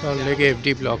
Sir लेके F D block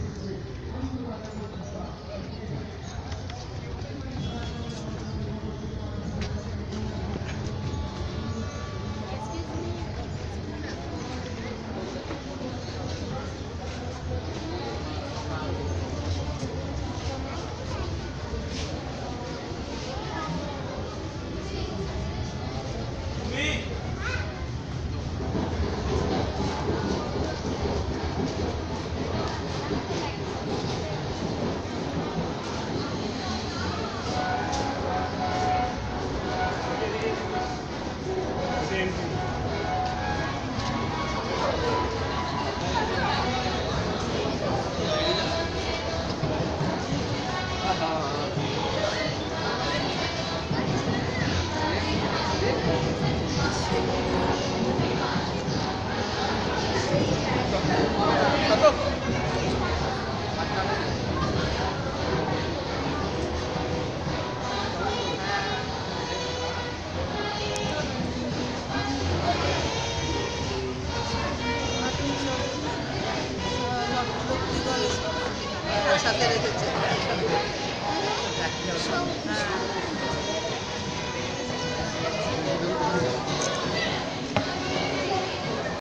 সাথে রেখেছে।